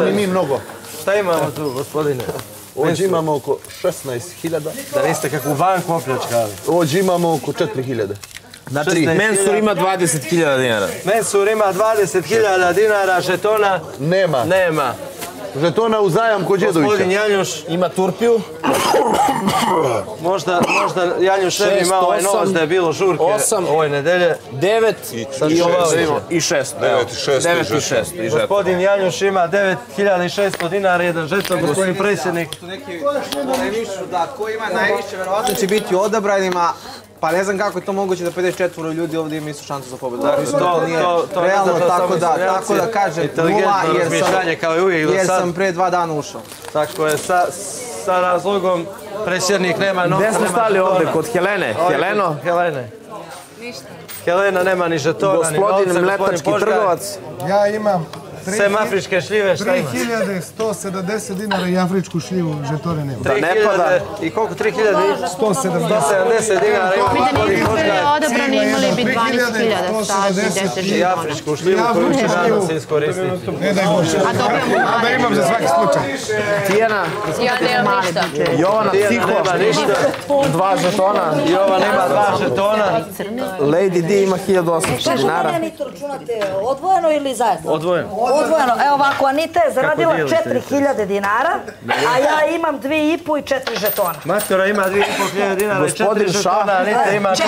ni mi mnogo. Šta imamo tu, gospodine? Ovdje imamo oko 16.000. Da niste kakvu banku opljačkali. Ovdje imamo oko 4.000. Znači, 16.000. Mensur ima 20.000 dinara. Mensur ima 20.000 dinara, žetona Nema. nema. Žetona u zajam kod Gospodin Đedovića. Janjuš, Ima Turpiju. možda, možda Janjuš ne bi imao ovaj novac da je bilo žurke osam. ove nedelje. 9 Sad i ću ovo ovaj vidimo, i 6. 9 i 6 9 i 6. I žeton. Gospodin Janjuš ima 9600 dinara, jedan žeton, gospodin predsjednik. da ko ima najviše, verovatno će biti odabranima, pa ne znam kako je to moguće da 54 ljudi ovdje ima istu šansu za pobedu. Dakle, To, to nije to, to, realno, to tako da, tako da kažem nula jer razmišljanje kao i uvijek sam, do jer sad. sam pre dva dana ušao. Tako je, sa, sa razlogom predsjednik nema novca. Gde smo stali ovdje? Kod Helene? Ovdje Heleno? Helene. Helena nema ni žetona, ni novca. Gospodin mletački trgovac. Ja imam Sem afričke šljive, šta ima? 3170 dinara i afričku šljivu, žetore nema. Da ne 3000 pada. I koliko? 3000? 170. 170 dinara ima Mi da nismo bili Požgar. odabrani, imali bi 12.000 staži, 10 I afričku šljivu koju će danas iskoristiti. Ne daj Bože. A dobijamo Da male. imam za svaki slučaj. Tijena, Ja nemam ništa. Jovana Tijana Ciho, nema ništa. dva žetona. Jovan ima dva žetona. Lady D ima 1800 Kaže, dinara. mene Anita računate odvojeno ili zajedno? Odvojeno. Odvojeno. Evo ovako, Anita je zaradila dijelite? 4000 dinara, a ja imam 2,5 i 4 žetona. Matora ima 2500 dinara i Gospodin 4 Šah. žetona, Anita ima 4000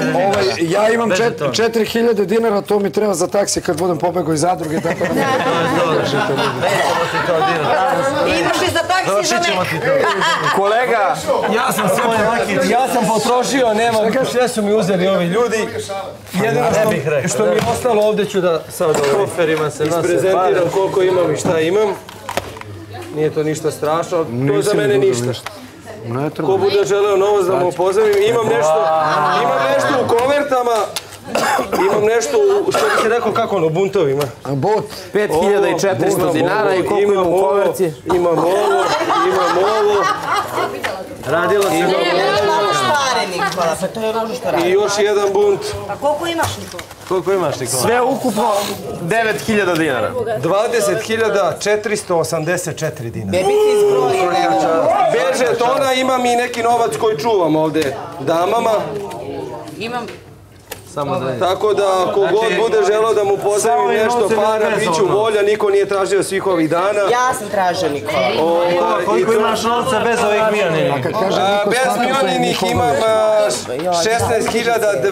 dinara. Ovaj, ja imam Bez čet- žetona. 4000 dinara, to mi treba za taksi kad budem pobegao iz zadruge. Nećemo ti to dinara. Imaš i za taksi za me. Kolega, Ja sam lakić. Ja sam potrošio, nema, sve su mi uzeli ovi ljudi. Jedino što, mi je ostalo ovdje ću da sad ovaj, Koferima se nose isprezentiram koliko imam i šta imam. Nije to ništa strašno, to je za mene ništa. Ko bude želeo novost da mu pozavim, imam nešto, imam nešto u kovertama, imam nešto, u, što bi se rekao, kako ono, buntovima. Bot. 5400 dinara i koliko ima u ovo, koverci? Imam ovo, imam ovo. Radilo se dobro. Malo Nikola, pa to je ono što I radi. još jedan bunt. A koliko imaš, Nikola? Koliko imaš, Nikola? Sve ukupno 9000 dinara. 20.484 dinara. Bez žetona imam i neki novac koji čuvam ovde damama. Samo da Tako da kogod Znači, bude želeo da mu pozajmim i nešto para, bit ću ono. volja, niko nije tražio svih ovih dana. Ja sam tražio Nikola. I Koliko to- imaš novca bez ovih mijanina? A, bez milionih imam a, 16.221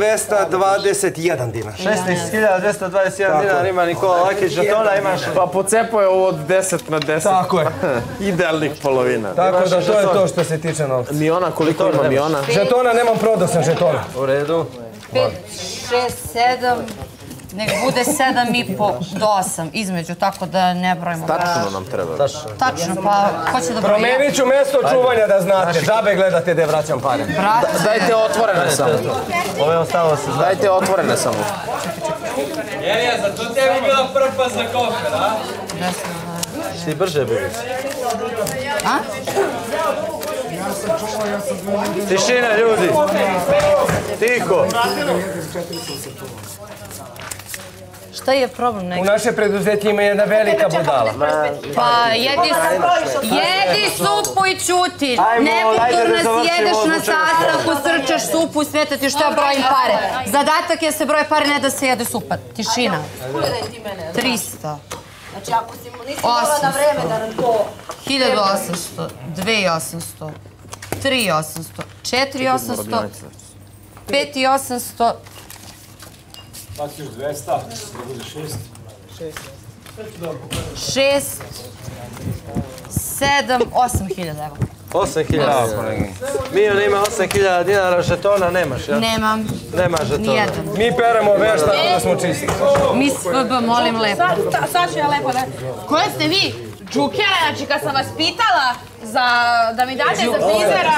dinar. 16.221 dinara ima Nikola Lakić, žetona imaš... Pa pocepao je ovo od 10 na 10. Tako je. Idealnih polovina. Tako da to je to što se tiče novca. Miona, koliko ima Miona? Žetona nemam, prodao sam žetona. U redu. 5, 6, 7, nek bude 7 i po do 8 između, tako da ne brojimo. Tačno nam treba. Tačno, pa ko će da broji? Promenit ću mesto čuvanja da znate. Džabe gledate da vraćam pare. Brate, Dajte otvorene samo. Ovo je ostalo se za... Dajte otvorene samo. Ti brže bili. A? Tišina ljudi. Tiho. Šta je problem U neki? naše preduzeće ima jedna velika budala. Pa jedi, jedi supu i čuti. Ajmo, ajde da Nekulturno si završimo jedeš na sastanku, srčaš supu i sve to ti šta brojim pare. Zadatak je da se broje pare, ne da se jede supa. Tišina. 300. Znači, ako si mu nisi morala na vreme da nam to... 1800, 2800, 3800, 4800, 5800, šest, sedam, osam hiljada, evo. 8.000. Mijan ima 8.000 dinara, žetona nemaš, ja? Nemam, Nema žetona. nijedan. Mi peremo veš tako da smo čisti. Mi SFB, molim lepo. Sad ću ja lepo da... Koje ste vi? Džukere, znači kad sam vas pitala za, da mi date za frizera,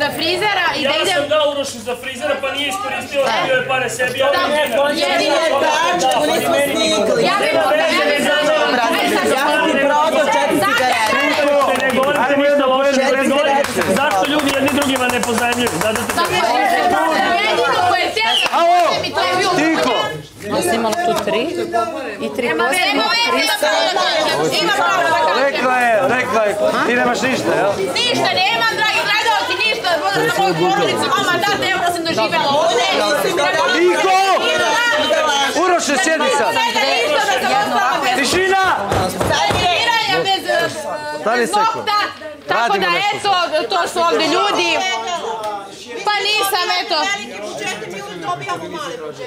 za frizera i da Ja idem... sam dao Urošu za frizera pa nije iskoristio, stavio je pare sebi, ja ne Jedino je tačku, nismo stigli. Ja bih ja bih Ja sam ti prodao četiri cigarete. Ne govorite ništa loše, ne govorite. Zašto ljudi jedni drugima ne pozajemljuju? Zato te Jedino koje je da! Jesi imala tu tri i tri Nema posljednje. nema veze da to kažem. Ima pravo da kažem. Rekla je, rekla je, ti nemaš ništa, jel? Ništa nemam, dragi gledalci, ništa. Za moju porodicu, mama, tata, evo da sam doživjela ovdje. Niko! Uroše, sjedi sad. Da sam ostala bez... Tišina! Serviranja bez, nokta. Tako da eto, to su ovdje ljudi. Pa nisam, eto.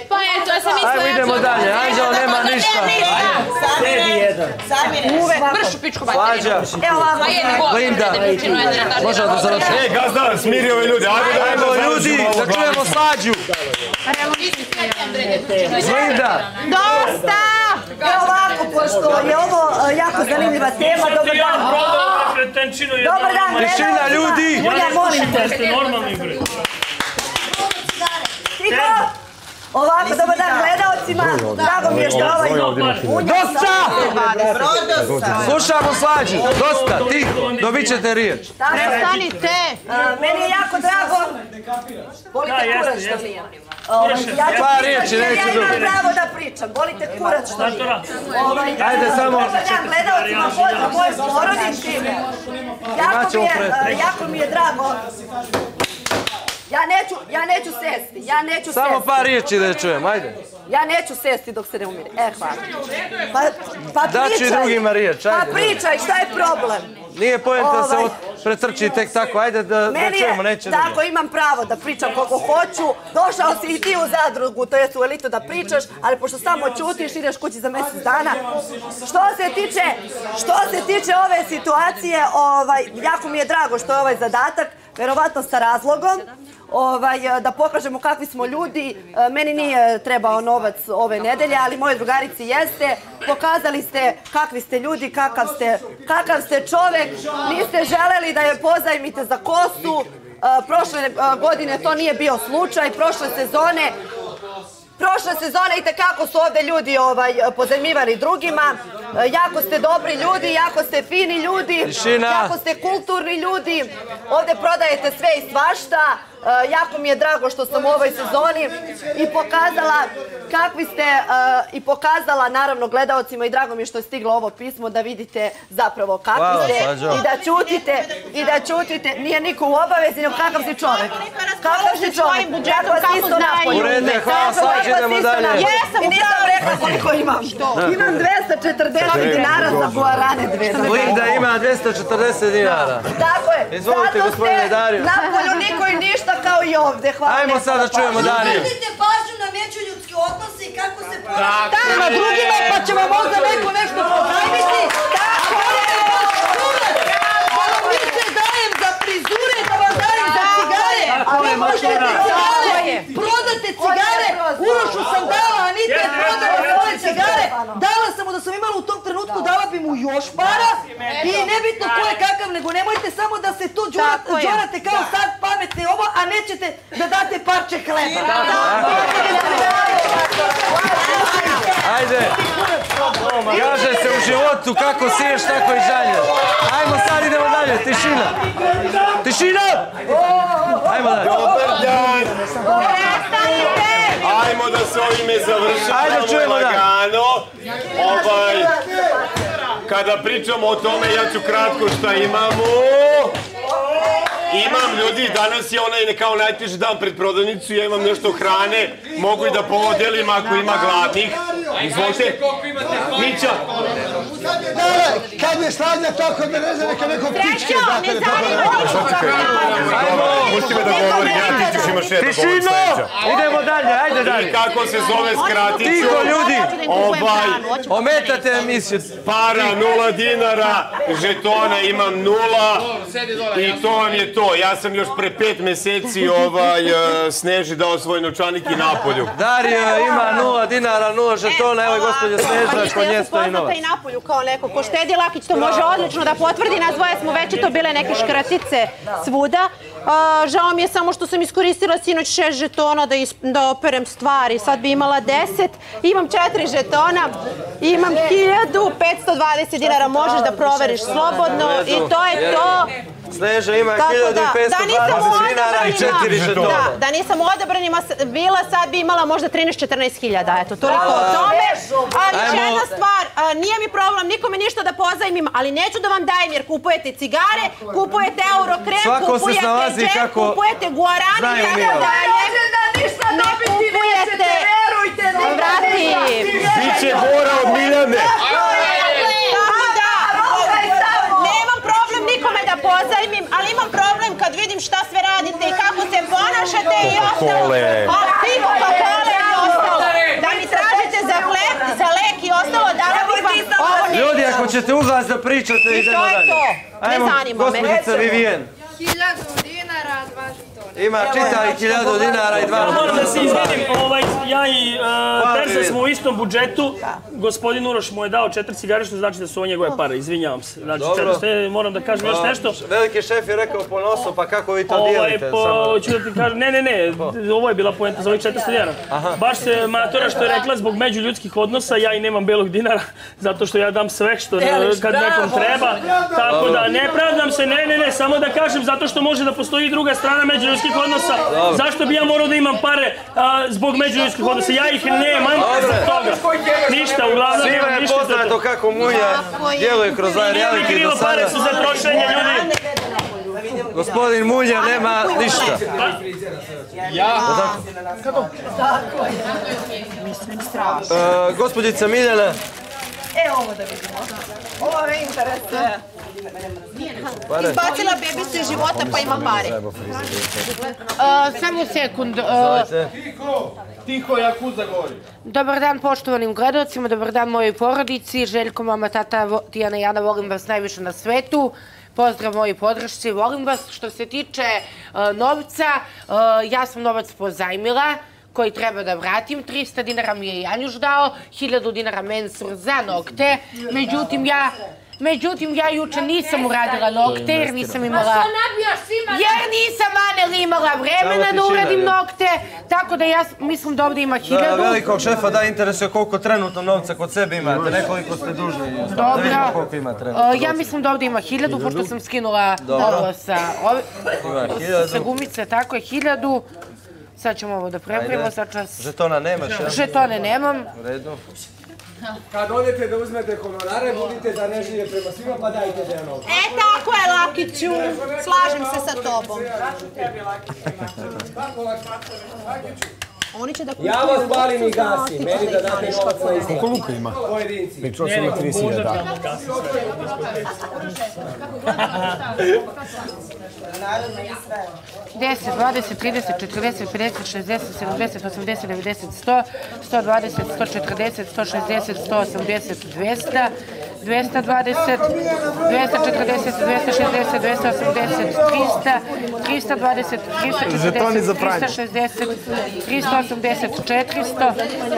Pa eto, ja sam mislila... Ajmo, idemo dalje. Anđelo nema ništa. Uvek, bršu pičku materinu. Slađa, Evo ovako. Pa. Linda. može da završi. E, gazda, smiri ove ljude, ajde da Ajmo, ljudi, da čujemo Slađu. Linda, Dosta! Evo ovako, pošto je ovo e, jako zanimljiva tema, dobar dan. Dobar dan, tišina, gledalcima. ljudi! Ulja, molim te. Jeste normalni, bre. Tiho! Ovako, dobar dan gledalcima. Drago mi je što ovaj... Unja Dosta! Slušamo Slađu. Dosta, tiho, dobit ćete riječ. Prestanite! Meni je jako drago. Volite jeste, kurac što nije. Ovaj, ja riječi, imam dugo. pravo da pričam. Volite kurac što nije. Ovaj, Ajde, samo- Dobar dan gledalcima, pozdrav moje porodici. Mi je, jako mi je drago. Ja neću, ja neću sesti, ja neću Samo sesti. par riječi da je čujem, ajde. Ja neću sesti dok se ne umire. E, hvala. Pa, pa Daću i pričaj. drugima riječ, ajde, Pa pričaj, šta je problem? Nije pojenta da se Ovaj. od- pretrči tek tako, ajde da, da čujemo, je, neće tako dugo. imam pravo da pričam koliko hoću. Došao si i ti u zadrugu, to jest u elitu da pričaš, ali pošto samo čutiš, ideš kući za mjesec dana. Što se tiče, što se tiče ove situacije, ovaj, jako mi je drago što je ovaj zadatak, verovatno sa razlogom. Ovaj, da pokažemo kakvi smo ljudi. E, Meni nije trebao novac ove nedelje, ali moje drugarici jeste. Pokazali ste kakvi ste ljudi, kakav ste, kakav ste čovek. Niste želeli da je pozajmite za kosu. E, Prošle e, godine to nije bio slučaj, prošle sezone Prošle sezone i tekako su ovde ljudi ovaj, pozajmivali drugima. E, Jako ste dobri ljudi, jako ste fini ljudi, Tišina. jako ste kulturni ljudi. Ovde prodajete sve i svašta. E, Jako mi je drago što sam u ovoj sezoni i pokazala kakvi ste e, i pokazala naravno gledaocima i drago mi je što je stiglo ovo pismo da vidite zapravo kakvi Hvala, ste Slađo. i da čutite i da čutite. Nije niko u obavezi, nego kakav si čovek. Kakav si budžetom, Kako vas isto znaju. napolju. U redu je, hvala, vas idemo dalje. Jesam, nisam rekla koliko imam. Imam 240 dinara za guarane dve. Linda ima 240 dinara. Tako je. Izvolite, gospodine ste Dario. Napolju niko i ništa kao i ovde. Hvala Ajmo sad da na čujemo. Dariju. Obratite pažnju na međuljudske odnose i kako se ponašate. Prema drugima pa će vam možda neko nešto pozajmiti. Tako je. Frizure, da vam dajem za cigare. A vi možete cigare. Urošu sam dala, Anita je prodala svoje cigare. Dala sam mu da sam imala u tom trenutku, dala para. I nebitno ko je kakav, nego nemojte samo da se tu džurate kao sad pametni ovo, a nećete da date parče hleba. Ajde. Kaže se u životu kako siješ, tako i žanješ. Ajmo sad idemo dalje, tišina. Tišina! Ajmo dalje. Dobar dan! Ajmo da se ovime završavamo Ajde, čujemo, da. lagano. Ovaj, kada pričamo o tome, ja ću kratko šta imamo. Imam ljudi, danas je onaj kao najteži dan pred prodavnicu, ja imam nešto hrane, mogu i da podelim ako ima gladnih. Izvolite. Mića, Kad je sladnja tako da ne zna neka neko pičke Srećo, ne da tako zanima pusti me da govorim, ja imaš jedno govor Tišino! sledeća. Idemo dalje, ajde I dalje. kako se zove skratiću? Tiho, ljudi. Ovaj, Ometate emisiju. para nula dinara, žetona imam nula i to vam je to. Ja sam još pre pet meseci ovaj, eh, Sneži dao svoj novčanik i napolju. Dario ima nula dinara, nula žetona, evo i gospođa Snežna, kod nje stoji novac. i napolju kao neko ko štedi Lakić to može odlično da potvrdi. Nas dvoje smo već i to bile neke škratice svuda. Žao mi je samo što sam iskoristila sinoć šest žetona da, is, da operem stvari. Sad bi imala deset. Imam četiri žetona. Imam 1520 dinara. Možeš da proveriš slobodno. I to je to. Sneža ima Tako da, da nisam u 1520 dinara i 4 žetona. Da, da nisam u odabranima s- bila, sad bi imala možda 13-14 hiljada, eto, toliko o tome. Ali ajmo- jedna stvar, a, nije mi problem, nikome ništa da pozajmim, ali neću da vam dajem jer kupujete cigare, kupujete eurokrem, Svako se kupujete džem, kako kupujete guarani, tako dalje. Može da ništa Ne dobiti nećete, kupujete. verujte, nikada Vrati. Biće Bora od Miljane. Tako da, Rokaj samo. nemam problem nikome da pozajmim, ali imam problem kad vidim šta sve radite i kako se ponašate i ostalo. Coca-Cole. A, ti Coca-Cola i ostalo. Da mi tražite za lek, za lek i ostalo, dala bih vam ovo ne. Ljudi, ako ćete uglas da pričate, I to idemo je dalje. to. Ne Ajmo, zanima me. gospođica Vivijen. Hiljadu dinara, dva žetona. Ima čitali hiljadu dinara i dva Ja moram da se izvinim, ovaj, ja i uh, Terza smo u istom budžetu. Gospodin Uroš mu je dao četiri cigare, što znači da su ovo njegove pare, izvinjavam se. Znači, Dobro. četiri, moram da kažem još nešto. Veliki šef je rekao po nosu, pa kako vi to Ovaj, dijelite? po, ću da ti kažem, ne, ne, ne, ovo je bila poenta za ovih 400 dinara. Baš se matora što je rekla zbog međuljudskih odnosa, ja i nemam belog dinara, zato što ja dam sve što kad nekom treba. Tako da ne pravdam se, ne, ne, ne, samo da kažem zato što može da postoji druga strana međuljudskih odnosa. Zašto bi ja morao da imam pare a, zbog međuljudskih odnosa? Ja ih nemam zbog toga. Ništa, uglavnom Svima je ništa poznato to. kako Mulja djeluje kroz ovaj reality do sada. pare su za trošenje, ljudi. Gospodin Mulja nema ništa. Ja? Uh, gospođica Miljana, E, ovo da vidimo. Ovo me interesuje. Izbacila bebicu iz života pa ima pare. Uh, samo sekund. Uh, Tiho, Jakuza govori. dobar dan poštovanim gledalcima, dobar dan mojoj porodici. Željko, mama, tata, Tijana i Jana, volim vas najviše na svetu. Pozdrav moji podršci, volim vas. Što se tiče uh, novca, ja sam novac pozajmila koji treba da vratim. 300 dinara mi je Janjuš dao, 1000 dinara mensur za nokte. Međutim, ja Međutim, ja juče nisam uradila nokte jer nisam imala... nabijaš svima? Jer nisam, Anel, imala vremena da uradim nokte, tako da ja mislim da ovdje ima da, hiljadu. velikog šefa da interesuje koliko trenutno novca kod sebe imate, nekoliko ste dužni. Da vidimo Dobro. koliko ima trenutno. Ja mislim da ovdje ima hiljadu, pošto sam skinula ovo sa, sa gumice, tako je, hiljadu. Sad ćemo ovo da prepravimo, sad čas... Žetona nemaš, ja? Žetone nemam. U redu. Kad odete da uzmete honorare, budite da ne žive prema svima, pa dajte da. E, tako je, Lakiću. Slažem se sa tobom. Oni će da kupuju. Ja vas palim i gasim, meni da date novac na isto. Koliko luka ima? Pojedinci. Mi čovjek ima 30.000 dana. Deset, 20, 30, 40, 50, 60, 70, 80, 90, 100, 120, 140, 160, 180, 200, 220, 240, 260, 280, 300, 320, 340, Žetoni za pranje. 360, 380, 400,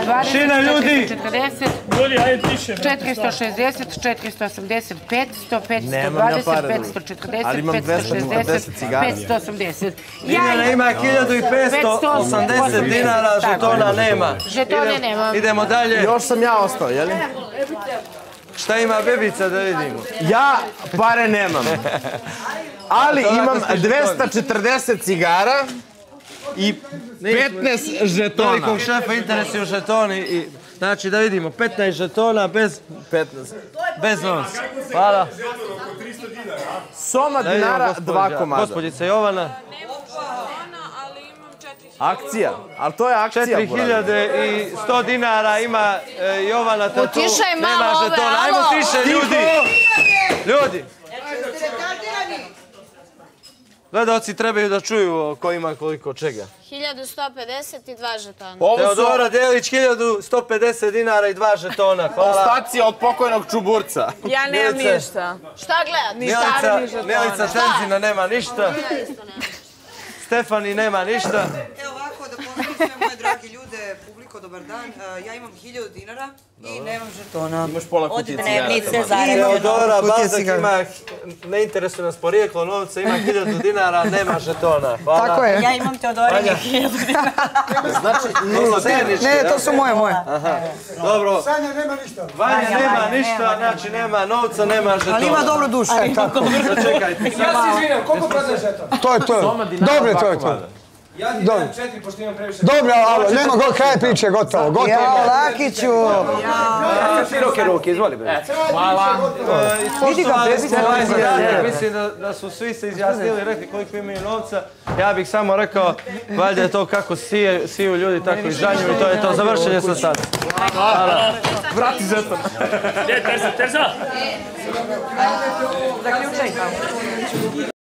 20, Šina, ljudi! 440, Ljudi, ajde tiše. 460, 480, 500, Nemam ja 520, para, 540, ali imam 560, 240 cigara. 580. Miljana ima 1580 dinara, žetona nema. Žetone nemam. Idemo dalje. Još sam ja ostao, jeli? Šta ima bebica da vidimo? Ja pare nemam. Ali imam ste žetoni. 240 cigara i 15 žetona. Velikog šefa interesuju žetoni i znači da vidimo 15 žetona bez 15 bez novca. Hvala. Soma dinara, dva komada. Gospođica Jovana, Akcija, ali to je akcija. Boran. 4100 dinara ima e, Jovana Tatu. Utišaj malo nema ove, žetona. Ajmo alo. tiše, ljudi. Ljudi. Gledalci trebaju da čuju ko ima koliko čega. 1150 i dva žetona. Teodora Delić, 1150 dinara i dva žetona. Hvala. Ostatcija od pokojnog čuburca. Ja nemam ništa. Šta gledat? Milica, Milica Tenzina nema ništa. Stefani nema ništa. Sve moje dragi ljude, publiku Ovako, dobar dan. E, Ja imam 1000 dinara i nemam žetona. Imaš pola Od kutije dnevnice cigareta. zarezano. Teodora Kutija Bazak cigara. ima, ne interesuje nas porijeklo novca, ima 1000 dinara, nema žetona. Hvala. Tako je. Ja imam Teodora Vanja. 1000 dinara. Znači, nula zajednički, Ne, to su moje, moje. Aha, dobro. Sanja nema ništa. Vanja nema ništa, znači nema novca, nema žetona. Ali ima dobru dušu. E, tako. Začekajte. Ja se izvinjam, koliko prodaje žeton? To je to. Dobro, to je to. Ja ti dajem četiri, pošto imam previše... Dobro, alo, nema go, kraj priče, gotovo, gotovo. Ja, Lakiću. Široke ruke, izvoli bre. Hvala. Vidi ga, mislim da, da su svi se izjasnili rekli koliko imaju novca. Ja bih samo rekao, valjda je to kako sije, siju ljudi, tako i žanju i to je to. Završenje sa sad. Hvala. Vrati zeton. Gdje je Terza? Terza? Zaključaj tamo.